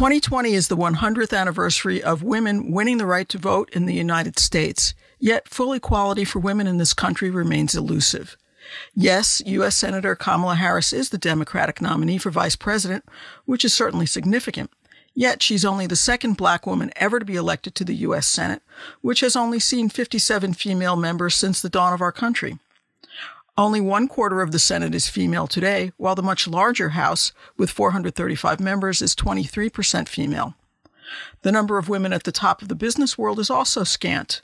2020 is the 100th anniversary of women winning the right to vote in the United States, yet full equality for women in this country remains elusive. Yes, U.S. Senator Kamala Harris is the Democratic nominee for vice president, which is certainly significant. Yet she's only the second black woman ever to be elected to the U.S. Senate, which has only seen 57 female members since the dawn of our country. Only one quarter of the Senate is female today, while the much larger House, with 435 members, is 23% female. The number of women at the top of the business world is also scant.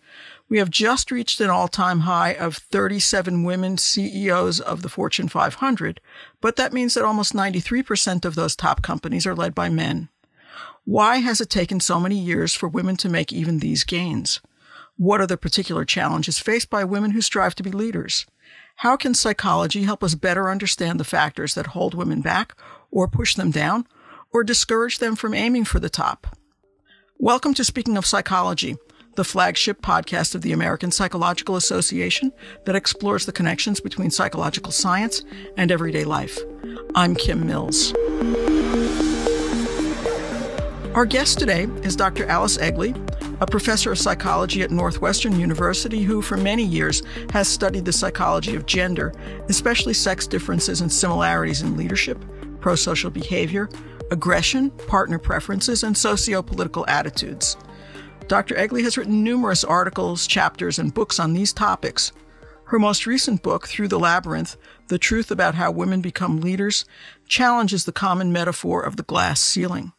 We have just reached an all time high of 37 women CEOs of the Fortune 500, but that means that almost 93% of those top companies are led by men. Why has it taken so many years for women to make even these gains? What are the particular challenges faced by women who strive to be leaders? How can psychology help us better understand the factors that hold women back or push them down or discourage them from aiming for the top? Welcome to Speaking of Psychology, the flagship podcast of the American Psychological Association that explores the connections between psychological science and everyday life. I'm Kim Mills. Our guest today is Dr. Alice Eagly, a professor of psychology at Northwestern University who, for many years, has studied the psychology of gender, especially sex differences and similarities in leadership, prosocial behavior, aggression, partner preferences, and socio political attitudes. Dr. Eagly has written numerous articles, chapters, and books on these topics. Her most recent book, Through the Labyrinth The Truth About How Women Become Leaders, challenges the common metaphor of the glass ceiling.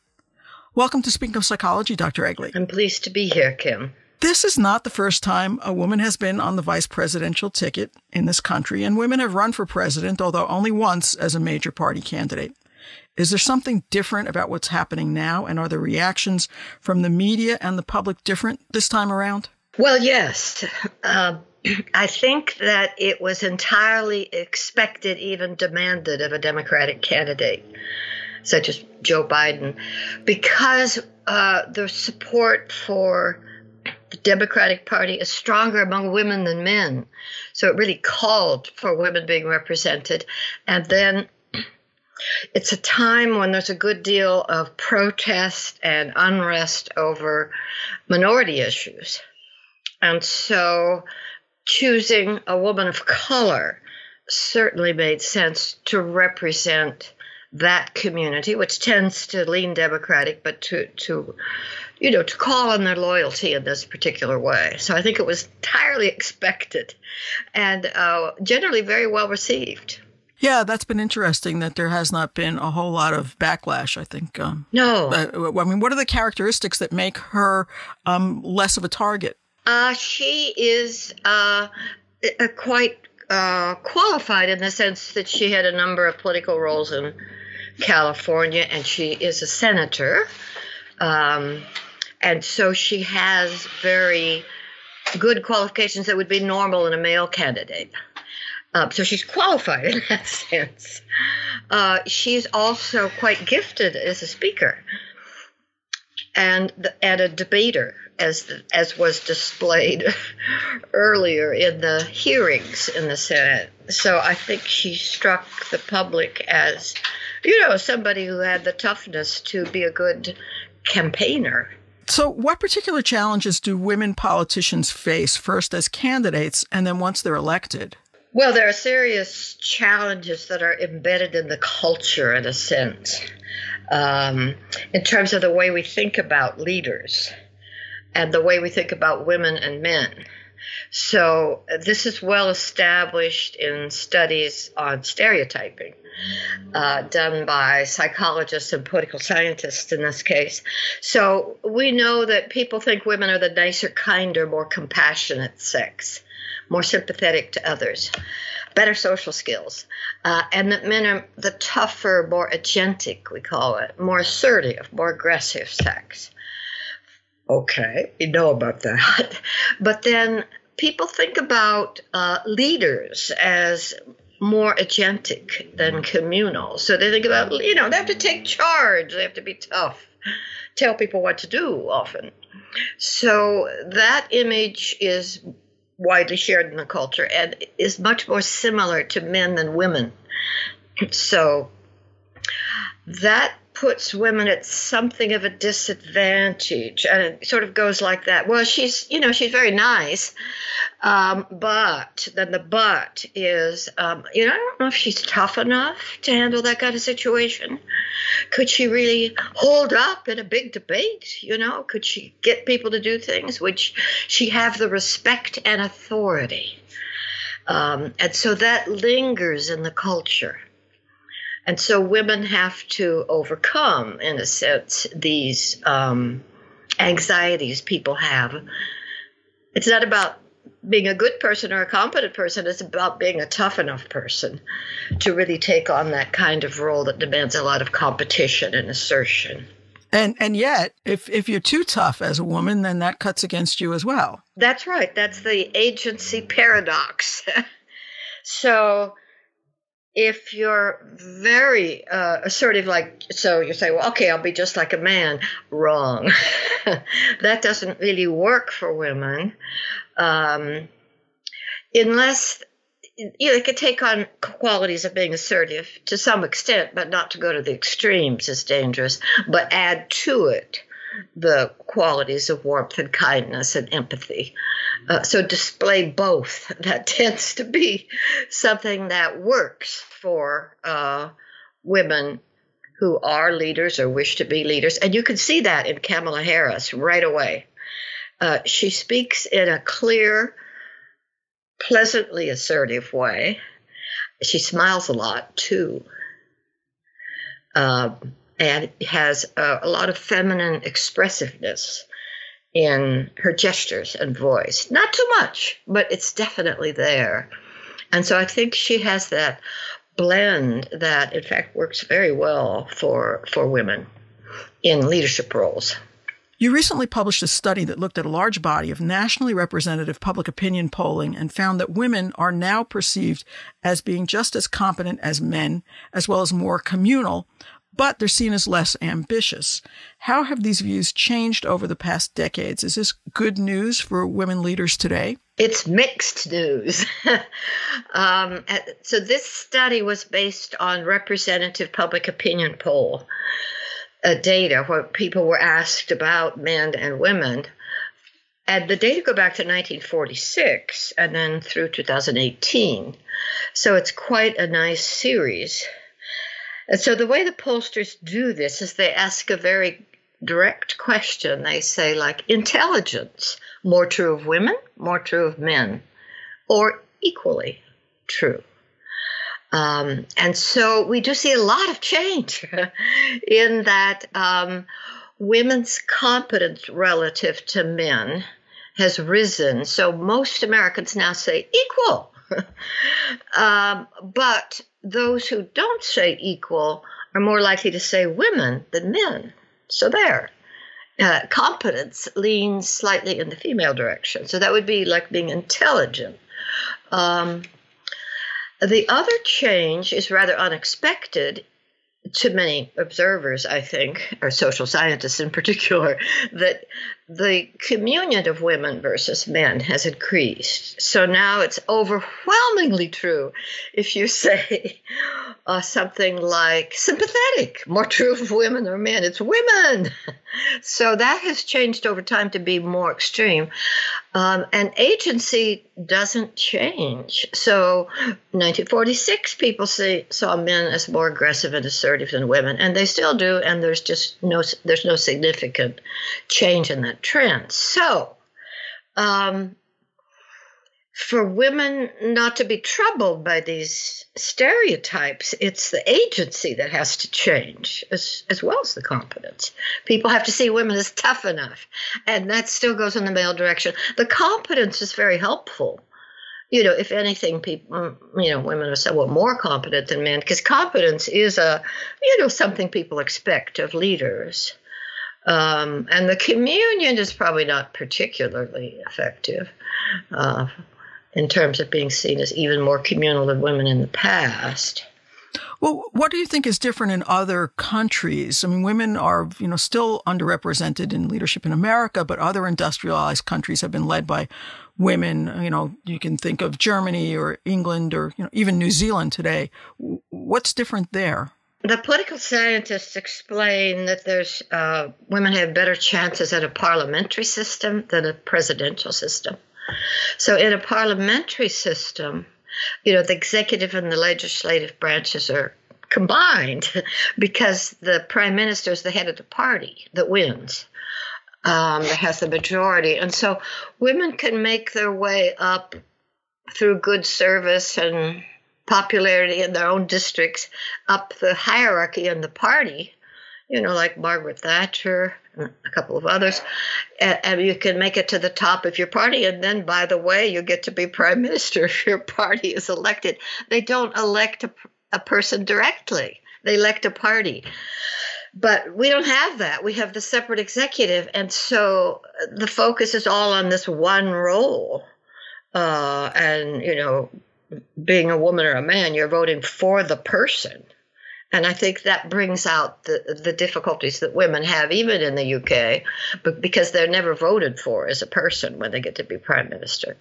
Welcome to Speaking of Psychology, Dr. Eagly. I'm pleased to be here, Kim. This is not the first time a woman has been on the vice presidential ticket in this country, and women have run for president, although only once as a major party candidate. Is there something different about what's happening now, and are the reactions from the media and the public different this time around? Well, yes. Uh, I think that it was entirely expected, even demanded, of a Democratic candidate such as Joe Biden, because uh, the support for the Democratic Party is stronger among women than men. So it really called for women being represented. And then it's a time when there's a good deal of protest and unrest over minority issues. And so choosing a woman of color certainly made sense to represent that community, which tends to lean Democratic, but to, to you know, to call on their loyalty in this particular way. So I think it was entirely expected and uh, generally very well received. Yeah, that's been interesting that there has not been a whole lot of backlash, I think. Um, no. Uh, I mean, what are the characteristics that make her um, less of a target? Uh, she is uh, quite uh, qualified in the sense that she had a number of political roles in California, and she is a senator. Um, and so she has very good qualifications that would be normal in a male candidate. Uh, so she's qualified in that sense. Uh, she's also quite gifted as a speaker and and a debater, as as was displayed earlier in the hearings in the Senate. So I think she struck the public as you know, somebody who had the toughness to be a good campaigner. So, what particular challenges do women politicians face first as candidates and then once they're elected? Well, there are serious challenges that are embedded in the culture, in a sense, um, in terms of the way we think about leaders and the way we think about women and men. So, this is well established in studies on stereotyping uh, done by psychologists and political scientists in this case. So we know that people think women are the nicer, kinder, more compassionate sex, more sympathetic to others, better social skills, uh, and that men are the tougher, more agentic, we call it, more assertive, more aggressive sex. Okay, you know about that. But then people think about uh, leaders as more agentic than communal. So they think about, you know, they have to take charge, they have to be tough, tell people what to do often. So that image is widely shared in the culture and is much more similar to men than women. So that puts women at something of a disadvantage. And it sort of goes like that. Well, she's, you know, she's very nice. Um, but then the but is, um, you know, I don't know if she's tough enough to handle that kind of situation. Could she really hold up in a big debate? You know, could she get people to do things? Would she have the respect and authority? Um, and so that lingers in the culture. And so women have to overcome, in a sense, these um, anxieties people have. It's not about being a good person or a competent person, it's about being a tough enough person to really take on that kind of role that demands a lot of competition and assertion. And and yet, if if you're too tough as a woman, then that cuts against you as well. That's right. That's the agency paradox. so if you're very uh, assertive, like, so you say, well, okay, I'll be just like a man. Wrong. that doesn't really work for women. Um, unless you know, they could take on qualities of being assertive to some extent, but not to go to the extremes is dangerous, but add to it the qualities of warmth and kindness and empathy. Uh, so display both. That tends to be something that works for uh, women who are leaders or wish to be leaders. And you can see that in Kamala Harris right away. Uh, she speaks in a clear, pleasantly assertive way. She smiles a lot too. Um, and has a, a lot of feminine expressiveness in her gestures and voice. Not too much, but it's definitely there. And so I think she has that blend that, in fact, works very well for, for women in leadership roles. You recently published a study that looked at a large body of nationally representative public opinion polling and found that women are now perceived as being just as competent as men, as well as more communal, but they're seen as less ambitious. How have these views changed over the past decades? Is this good news for women leaders today? It's mixed news. um, so, this study was based on representative public opinion poll uh, data where people were asked about men and women. And the data go back to 1946 and then through 2018. So, it's quite a nice series. And so the way the pollsters do this is they ask a very direct question. They say, like, intelligence, more true of women, more true of men, or equally true. Um, and so we do see a lot of change in that um, women's competence relative to men has risen. So most Americans now say equal. um, but those who don't say equal are more likely to say women than men. So there. Uh, competence leans slightly in the female direction. So that would be like being intelligent. Um, the other change is rather unexpected to many observers, I think, or social scientists in particular, that the communion of women versus men has increased. So now it's overwhelmingly true if you say uh, something like sympathetic, more true of women or men, it's women. so that has changed over time to be more extreme. Um, and agency doesn't change. So 1946, people see, saw men as more aggressive and assertive than women, and they still do. And there's just no there's no significant change in that trend. So um, for women not to be troubled by these stereotypes, it's the agency that has to change as, as well as the competence. People have to see women as tough enough, and that still goes in the male direction. The competence is very helpful. You know, if anything, people, mm, you know, women are somewhat more competent than men because competence is a, you know, something people expect of leaders. Um, and the communion is probably not particularly effective. Uh, in terms of being seen as even more communal than women in the past. Well, what do you think is different in other countries? I mean, women are, you know, still underrepresented in leadership in America, but other industrialized countries have been led by women. You know, you can think of Germany or England or, you know, even New Zealand today. What's different there? The political scientists explain that there's uh, women have better chances in a parliamentary system than a presidential system. So in a parliamentary system, you know, the executive and the legislative branches are combined because the prime minister is the head of the party that wins. Um, that has the majority. And so women can make their way up through good service and popularity in their own districts up the hierarchy in the party, you know, like Margaret Thatcher a couple of others, and, and, you can make it to the top of your party. And then, by the way, you get to be prime minister if your party is elected. They don't elect a, a person directly, they elect a party. But we don't have that. We have the separate executive. And so the focus is all on this one role. Uh, and, you know, being a woman or a man, you're voting for the person. And I think that brings out the, the difficulties that women have, even in the UK, but because they're never voted for as a person when they get to be prime minister.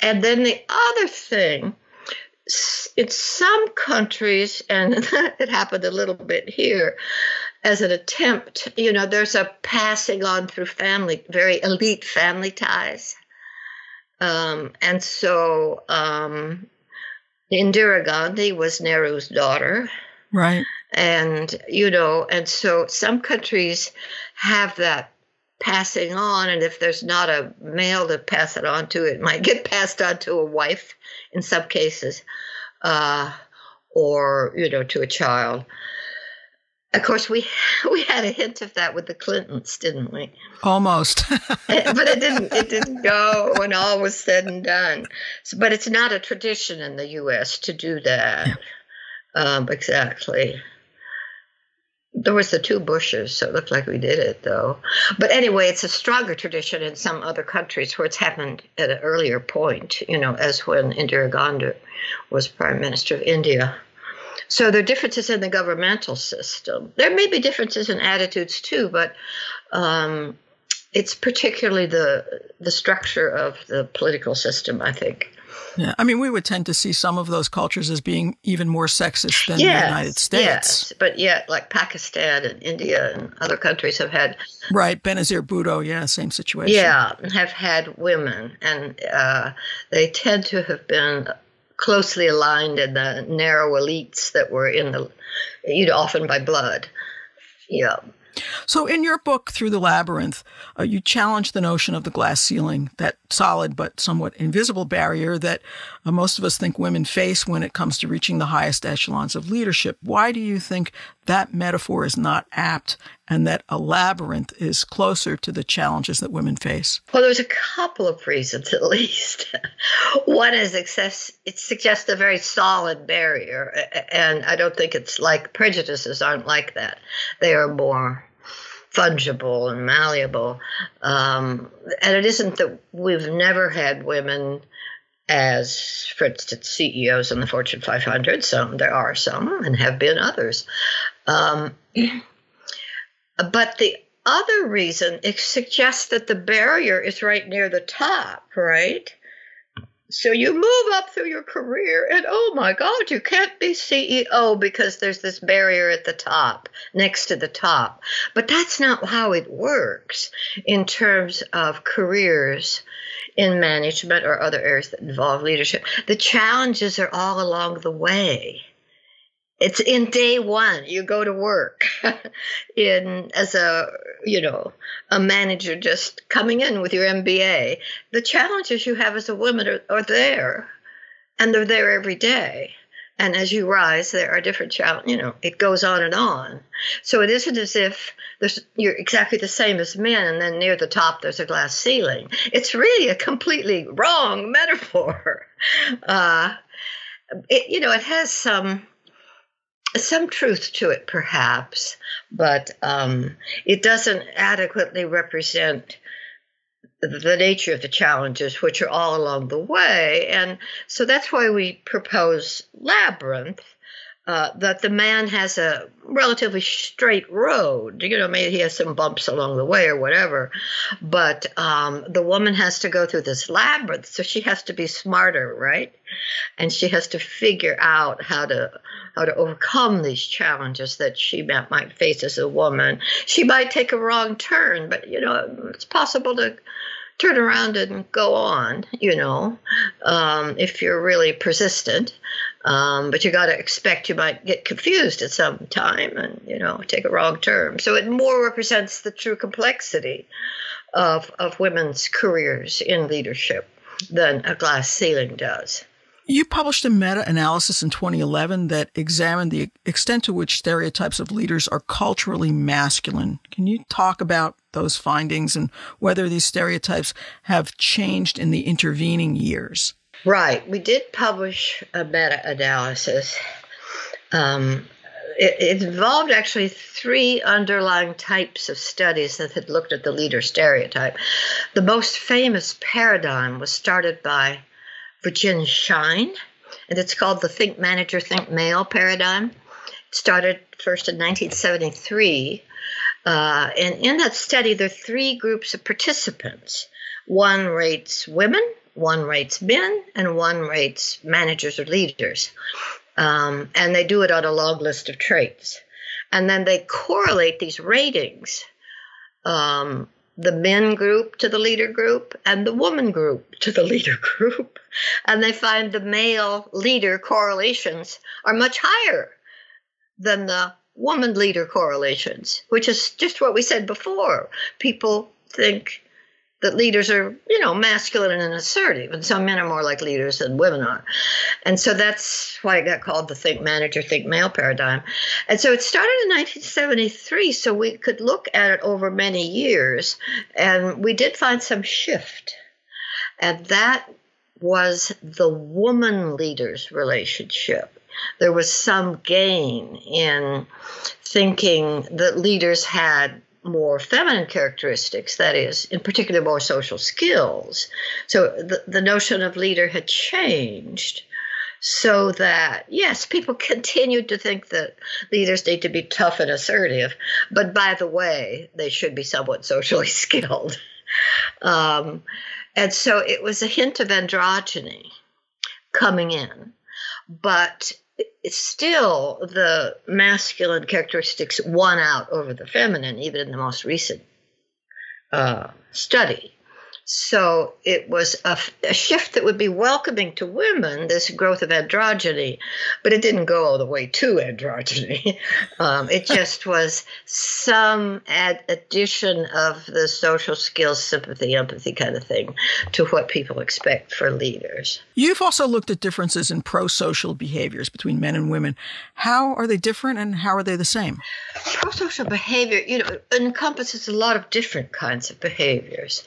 And then the other thing, in some countries, and it happened a little bit here, as an attempt, you know, there's a passing on through family, very elite family ties. Um, and so um, Indira Gandhi was Nehru's daughter. Right. And, you know, and so some countries have that passing on. And if there's not a male to pass it on to, it might get passed on to a wife in some cases, uh, or, you know, to a child. Of course, we we had a hint of that with the Clintons, didn't we? Almost, but it didn't. It didn't go when all was said and done. So, but it's not a tradition in the U.S. to do that. Um, exactly. There was the two Bushes, so it looked like we did it, though. But anyway, it's a stronger tradition in some other countries where it's happened at an earlier point. You know, as when Indira Gandhi was Prime Minister of India. So there are differences in the governmental system. There may be differences in attitudes too, but um, it's particularly the the structure of the political system, I think. Yeah, I mean, we would tend to see some of those cultures as being even more sexist than yes, the United States. Yes, but yet, like Pakistan and India and other countries have had right Benazir Bhutto, yeah, same situation. Yeah, have had women, and uh, they tend to have been closely aligned in the narrow elites that were in the, you know, often by blood. Yeah. So, in your book, Through the Labyrinth, uh, you challenge the notion of the glass ceiling, that solid but somewhat invisible barrier that most of us think women face when it comes to reaching the highest echelons of leadership. Why do you think that metaphor is not apt and that a labyrinth is closer to the challenges that women face? Well, there's a couple of reasons at least. One is it suggests a very solid barrier, and I don't think it's like prejudices aren't like that. They are more fungible and malleable. Um, and it isn't that we've never had women as, for instance, CEOs in the Fortune 500. Some there are some, and have been others. Um, but the other reason it suggests that the barrier is right near the top, right? So you move up through your career, and oh my God, you can't be CEO because there's this barrier at the top, next to the top. But that's not how it works in terms of careers in management or other areas that involve leadership. The challenges are all along the way it's in day one you go to work. In as a you know a manager just coming in with your mba the challenges you have as a woman are, are there and they're there every day. And as you rise there are different challenges you know it goes on and on. So it isn't as if there's, you're exactly the same as men and then near the top there's a glass ceiling. It's really a completely wrong metaphor. Uh, it, you know it has some some truth to it, perhaps, but um, it doesn't adequately represent the nature of the challenges, which are all along the way. And so that's why we propose Labyrinth. Uh, that the man has a relatively straight road. You know, maybe he has some bumps along the way or whatever, but um, the woman has to go through this labyrinth, so she has to be smarter, right? And she has to figure out how to how to overcome these challenges that she might face as a woman. She might take a wrong turn, but you know, it's possible to turn around and go on, you know, um, if you're really persistent. Um, but you got to expect you might get confused at some time and, you know, take a wrong turn. So it more represents the true complexity of, of women's careers in leadership than a glass ceiling does. You published a meta analysis in 2011 that examined the extent to which stereotypes of leaders are culturally masculine. Can you talk about those findings and whether these stereotypes have changed in the intervening years? Right. We did publish a meta analysis. Um, it, it, involved actually three underlying types of studies that had looked at the leader stereotype. The most famous paradigm was started by Virginia Schein, and it's called the Think Manager, Think Male paradigm. It started first in 1973. Uh, and in that study, there are three groups of participants. One rates women, one rates men, and one rates managers or leaders. Um, and they do it on a long list of traits. And then they correlate these ratings um, the men group to the leader group and the woman group to the leader group. And they find the male leader correlations are much higher than the woman leader correlations, which is just what we said before. People think that leaders are, you know, masculine and assertive, and some men are more like leaders than women are. And so that's why it got called the think manager, think male paradigm. And so it started in 1973, so we could look at it over many years, and we did find some shift. And that was the woman leaders relationship. There was some gain in thinking that leaders had more feminine characteristics, that is, in particular, more social skills. So the, the notion of leader had changed so that, yes, people continued to think that leaders need to be tough and assertive, but by the way, they should be somewhat socially skilled. Um, and so it was a hint of androgyny coming in. But still the masculine characteristics won out over the feminine, even in the most recent uh, study. So it was a, a, shift that would be welcoming to women, this growth of androgyny, but it didn't go all the way to androgyny. Um, it just was some ad- addition of the social skills, sympathy, empathy kind of thing to what people expect for leaders. You've also looked at differences in pro social behaviors between men and women. How are they different and how are they the same? Pro social behavior, you know, encompasses a lot of different kinds of behaviors.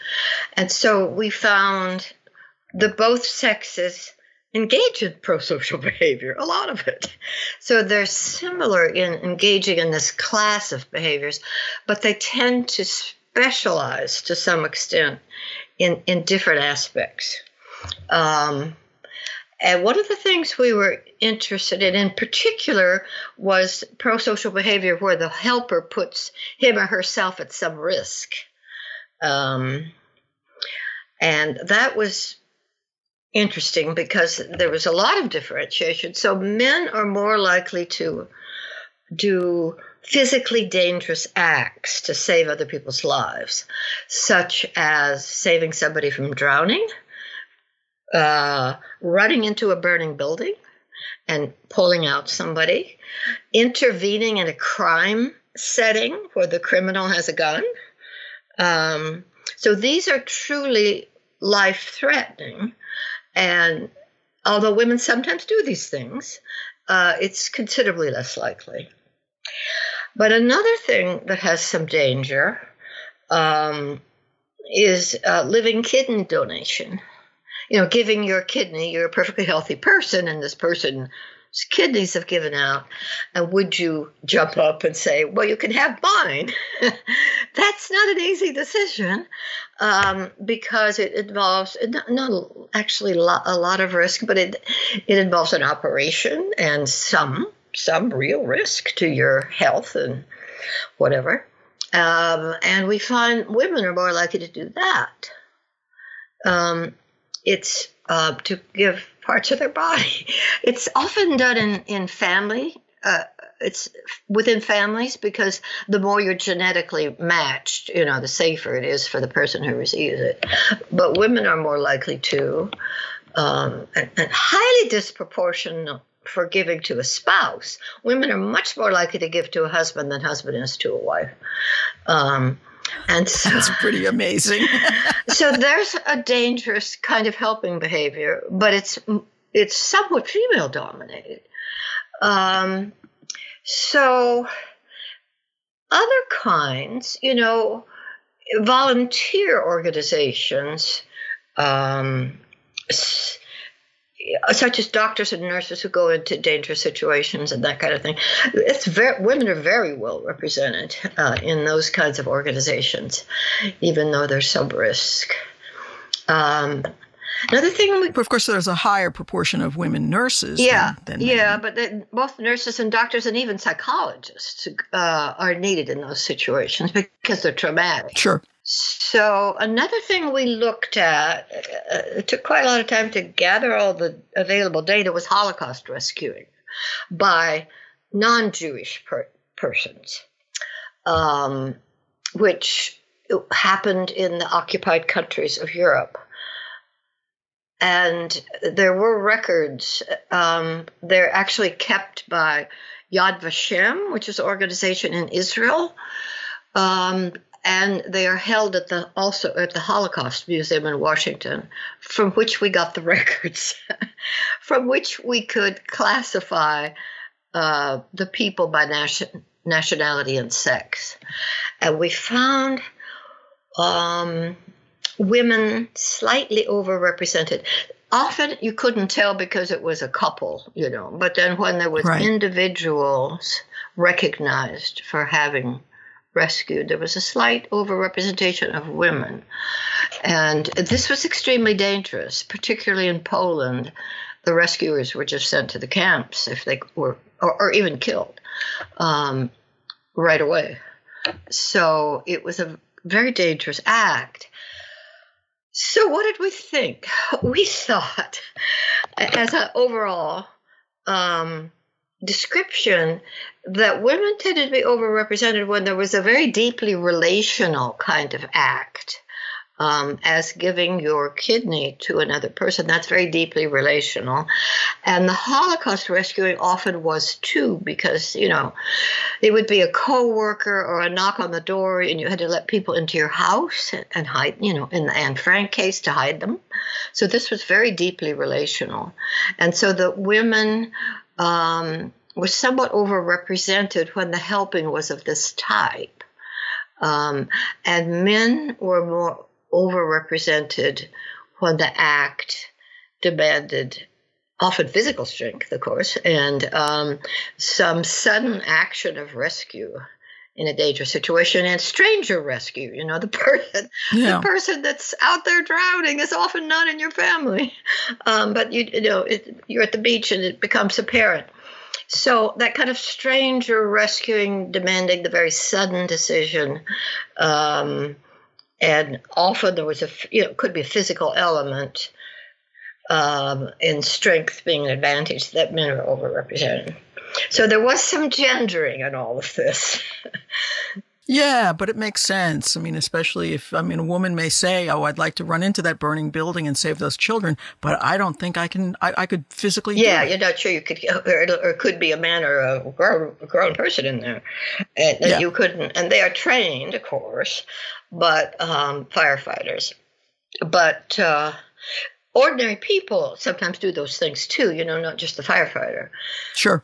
And so we found that both sexes engage in pro-social behavior, a lot of it. So they're similar in engaging in this class of behaviors, but they tend to specialize to some extent in, in different aspects. Um, and one of the things we were interested in, in particular, was pro social behavior where the helper puts him or herself at some risk. Um, and that was interesting because there was a lot of differentiation. So men are more likely to do physically dangerous acts to save other people's lives, such as saving somebody from drowning, uh, running into a burning building and pulling out somebody, intervening in a crime setting where the criminal has a gun. Um, so these are truly life threatening. And although women sometimes do these things, uh, it's considerably less likely. But another thing that has some danger um, is uh, living kidney donation. You know, giving your kidney, you're a perfectly healthy person, and this person kidneys have given out, and would you jump up and say, "Well, you can have mine"? That's not an easy decision um, because it involves not, actually a lot of risk, but it it involves an operation and some some real risk to your health and whatever. Um, and we find women are more likely to do that. Um, it's uh, to give parts of their body. It's often done in, in family. Uh, it's within families because the more you're genetically matched, you know, the safer it is for the person who receives it. But women are more likely to, um, and, and highly disproportionate for giving to a spouse. Women are much more likely to give to a husband than husband is to a wife. Um, and so, that's pretty amazing. so there's a dangerous kind of helping behavior, but it's it's somewhat female dominated. Um, so other kinds, you know, volunteer organizations. Um, such as doctors and nurses who go into dangerous situations and that kind of thing. It's very, women are very well represented uh, in those kinds of organizations, even though there's some risk. Um, another thing, we, of course, there's a higher proportion of women nurses. Yeah, than, than yeah, but the, both nurses and doctors and even psychologists uh, are needed in those situations because they're traumatic. Sure. So another thing we looked at, uh, it took quite a lot of time to gather all the available data, was Holocaust rescuing by non-Jewish per- persons, um, which happened in the occupied countries of Europe. And there were records. Um, they're actually kept by Yad Vashem, which is an organization in Israel. Um, and they are held at the also at the Holocaust Museum in Washington, from which we got the records, from which we could classify uh, the people by nation, nationality and sex, and we found um, women slightly overrepresented. Often you couldn't tell because it was a couple, you know, but then when there was right. individuals recognized for having rescued, there was a slight overrepresentation of women. And this was extremely dangerous, particularly in Poland. The rescuers were just sent to the camps if they were, or, or even killed um, right away. So it was a very dangerous act. So, what did we think? We thought, as an overall um, description that women tended to be overrepresented when there was a very deeply relational kind of act, um, as giving your kidney to another person. That's very deeply relational. And the Holocaust rescuing often was too, because, you know, it would be a co-worker or a knock on the door and you had to let people into your house and hide, you know, in the Anne Frank case to hide them. So this was very deeply relational. And so the women um, was somewhat overrepresented when the helping was of this type. Um, and men were more overrepresented when the act demanded often physical strength, of course, and um, some sudden action of rescue in a dangerous situation and stranger rescue. You know, the person, yeah. the person that's out there drowning is often not in your family, um, but you, you know, it, you're at the beach and it becomes apparent. So that kind of stranger rescuing, demanding the very sudden decision, um, and often there was a you know could be a physical element um, in strength being an advantage that men are overrepresented. So there was some gendering in all of this. Yeah, but it makes sense. I mean, especially if, I mean, a woman may say, Oh, I'd like to run into that burning building and save those children, but I don't think I can, I, I could physically Yeah, you're not sure you could, or it could be a man or a grown, a grown person in there. And, yeah. you couldn't, and they are trained, of course, but um, firefighters. But uh, ordinary people sometimes do those things too, you know, not just the firefighter. Sure.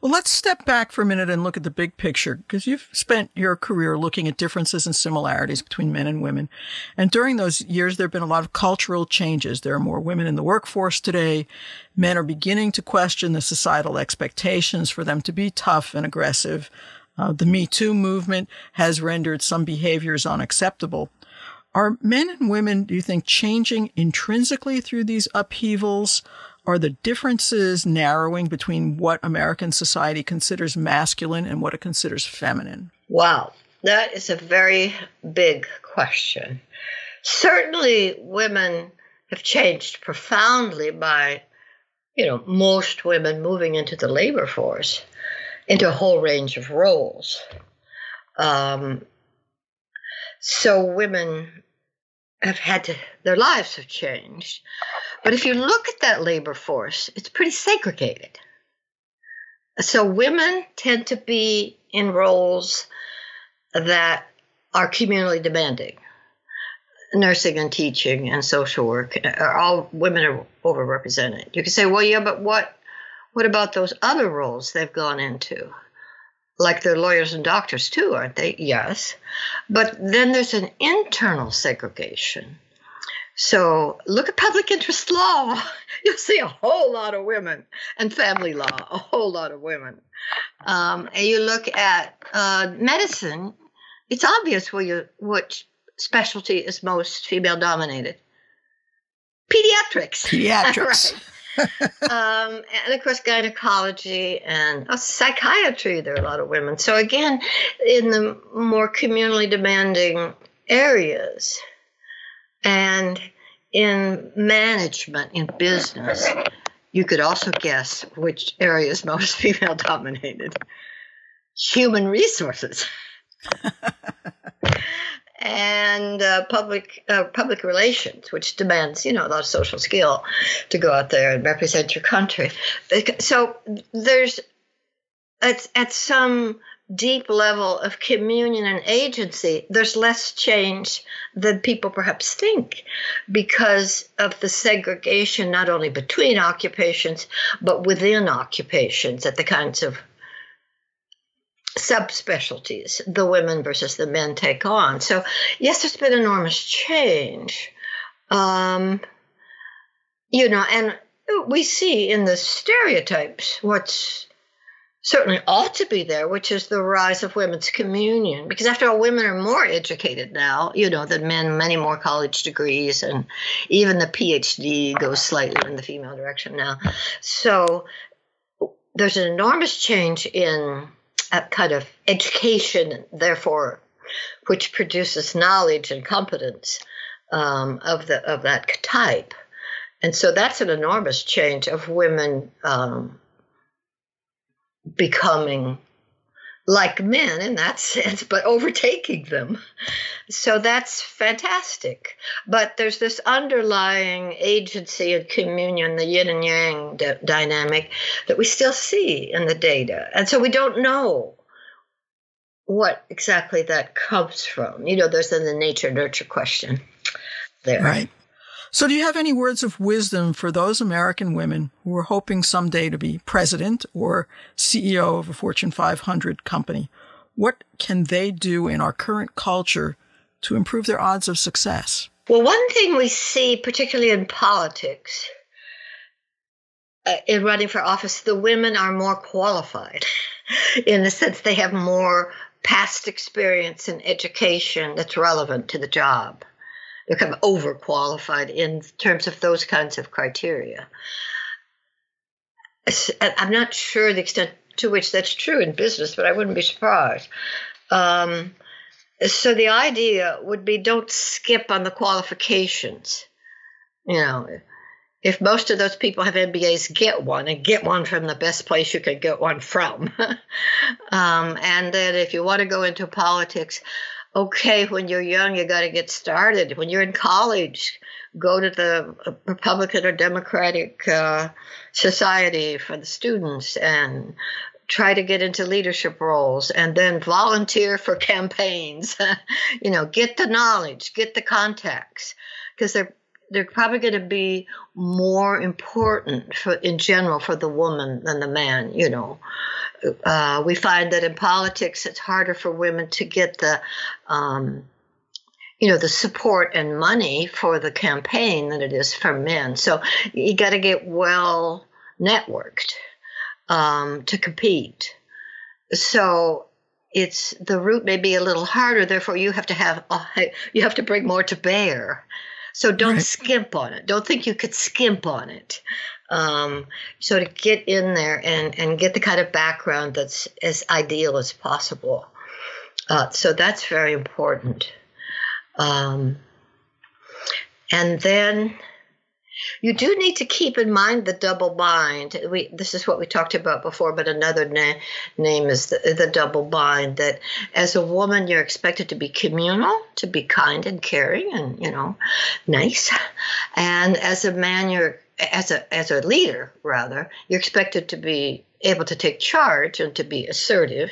Well, let's step back for a minute and look at the big picture because you've spent your career looking at differences and similarities between men and women. And during those years, there have been a lot of cultural changes. There are more women in the workforce today. Men are beginning to question the societal expectations for them to be tough and aggressive. Uh, the Me Too movement has rendered some behaviors unacceptable. Are men and women, do you think, changing intrinsically through these upheavals? Are the differences narrowing between what American society considers masculine and what it considers feminine? Wow, that is a very big question. Certainly, women have changed profoundly by, you know, most women moving into the labor force, into a whole range of roles. Um, so women have had to, their lives have changed. But if you look at that labor force, it's pretty segregated. So women tend to be in roles that are communally demanding. Nursing and teaching and social work are all women are overrepresented. You can say, well, yeah, but what what about those other roles they've gone into? Like they're lawyers and doctors too, aren't they? Yes. But then there's an internal segregation. So look at public interest law. You'll see a whole lot of women, and family law, a whole lot of women. Um, and you look at uh, medicine, it's obvious where you, which specialty is most female dominated. Pediatrics. Pediatrics. right um, and of course, gynecology and oh, psychiatry. There are a lot of women. So again, in the more communally demanding areas, and in management, in business, you could also guess which area is most female dominated. Human resources. and uh, public uh, public relations, which demands you know a lot of social skill to go out there and represent your country. So there's at at some deep level of communion and agency, there's less change than people perhaps think because of the segregation not only between occupations but within occupations at the kinds of subspecialties the women versus the men take on. So, yes, there's been enormous change. Um, you know, and we see in the stereotypes what's certainly ought to be there, which is the rise of women's communion. Because after all, women are more educated now, you know, than men, many more college degrees, and even the PhD goes slightly in the female direction now. So there's an enormous change in kind of education, therefore, which produces knowledge and competence um, of the of that type. And so that's an enormous change of women um, becoming like men in that sense, but overtaking them. So that's fantastic. But there's this underlying agency and communion, the yin and yang d- dynamic, that we still see in the data. And so we don't know what exactly that comes from. You know, there's the nature nurture question there. Right. So, do you have any words of wisdom for those American women who are hoping someday to be president or CEO of a Fortune 500 company? What can they do in our current culture to improve their odds of success? Well, one thing we see, particularly in politics, uh, in running for office, the women are more qualified in the sense they have more past experience and education that's relevant to the job become overqualified in terms of those kinds of criteria. I'm not sure the extent to which that's true in business, but I wouldn't be surprised. Um, so the idea would be don't skip on the qualifications. You know, if most of those people have MBAs, get one and get one from the best place you can get one from. um, and then if you want to go into politics, okay, when you're young, you got to get started. When you're in college, go to the Republican or Democratic uh, Society for the students and try to get into leadership roles and then volunteer for campaigns. you know, get the knowledge, get the contacts, because they're they're probably going to be more important for in general for the woman than the man you know uh, we find that in politics it's harder for women to get the um, you know the support and money for the campaign than it is for men so you got to get well networked um, to compete so it's the route may be a little harder therefore you have to have you have to bring more to bear So don't right. skimp on it. Don't think you could skimp on it. Um, so to get in there and, and get the kind of background that's as ideal as possible. Uh, so that's very important. Um, and then you do need to keep in mind the double bind. We, this is what we talked about before, but another na- name is the, the double bind. That as a woman, you're expected to be communal, to be kind and caring, and you know, nice. And as a man, you're as a as a leader rather, you're expected to be able to take charge and to be assertive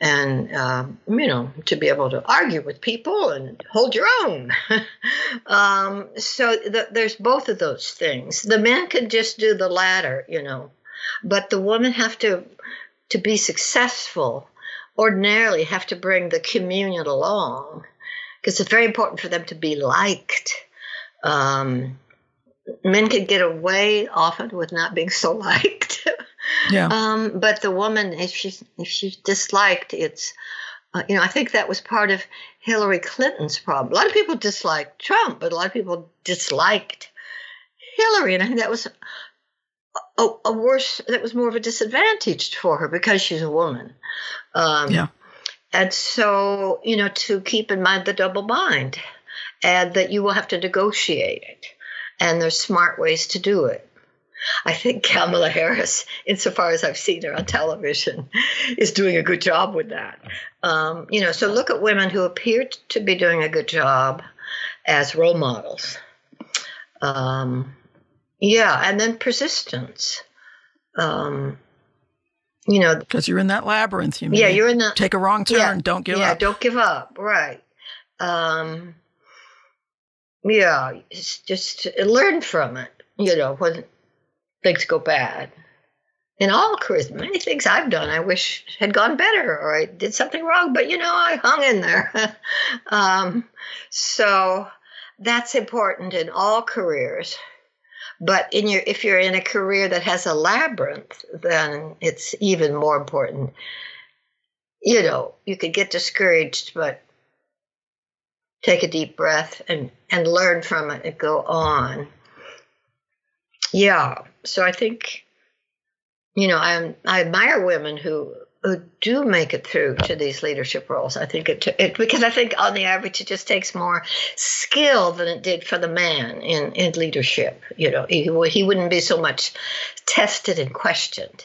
and um, you know to be able to argue with people and hold your own. um, so the, there's both of those things. The men can just do the latter, you know, but the women have to to be successful. Ordinarily, have to bring the communion along because it's very important for them to be liked. Um, men could get away often with not being so liked. Yeah. Um, but the woman, if she's if she's disliked, it's uh, you know I think that was part of Hillary Clinton's problem. A lot of people disliked Trump, but a lot of people disliked Hillary, and I think that was a, a worse. That was more of a disadvantage for her because she's a woman. Um, yeah. And so you know to keep in mind the double bind, and that you will have to negotiate it, and there's smart ways to do it. I think Kamala Harris, insofar as I've seen her on television, is doing a good job with that. Um, you know, so look at women who appear to be doing a good job as role models. Um, yeah, and then persistence. Um, you know, because you're in that labyrinth. You mean, yeah, you're in the take a wrong turn. Yeah, don't give up. yeah, up. don't give up. Right. Um, yeah, just learn from it. You know, when things go bad. In all careers, many things I've done I wish had gone better or I did something wrong, but you know, I hung in there. um, so that's important in all careers. But in your, if you're in a career that has a labyrinth, then it's even more important. You know, you could get discouraged, but take a deep breath and, and learn from it and go on. Yeah. So I think, you know, I, I admire women who who do make it through to these leadership roles. I think it, it because I think on the average it just takes more skill than it did for the man in in leadership. You know, he he wouldn't be so much tested and questioned.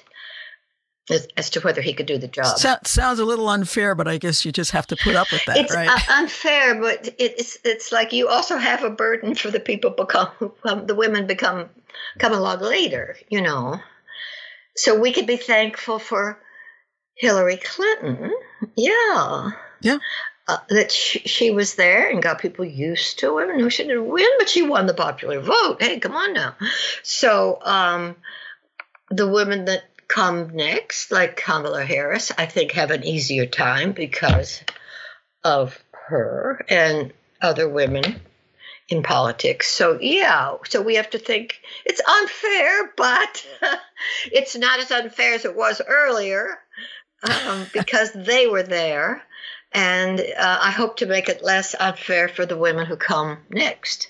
As, as to whether he could do the job. So, sounds a little unfair, but I guess you just have to put up with that, it's right? It's unfair, but it's it's like you also have a burden for the people become the women become come along later, you know. So we could be thankful for Hillary Clinton. Yeah. Yeah. Uh, that she, she, was there and got people used to her. No, she didn't win, but she won the popular vote. Hey, come on now. So um, the women that come next, like Kamala Harris, I think have an easier time because of her and other women in politics. So, yeah, so we have to think it's unfair, but it's not as unfair as it was earlier um, because they were there. And uh, I hope to make it less unfair for the women who come next.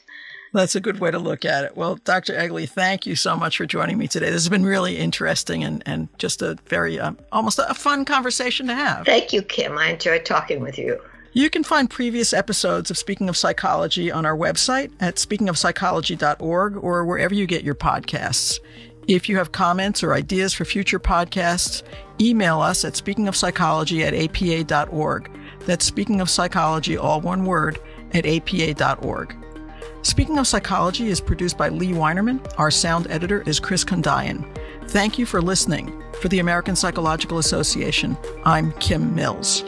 That's a good way to look at it. Well, Dr. Eagly, thank you so much for joining me today. This has been really interesting and, and just a very, um, almost a fun conversation to have. Thank you, Kim. I enjoyed talking with you. You can find previous episodes of Speaking of Psychology on our website at speakingofpsychology.org or wherever you get your podcasts. If you have comments or ideas for future podcasts, email us at speakingofpsychology at apa.org. That's Speaking of Psychology, all one word, at apa.org. Speaking of Psychology is produced by Lea Winerman. Our sound editor is Chris Condayan. Thank you for listening. For the American Psychological Association, I'm Kim Mills.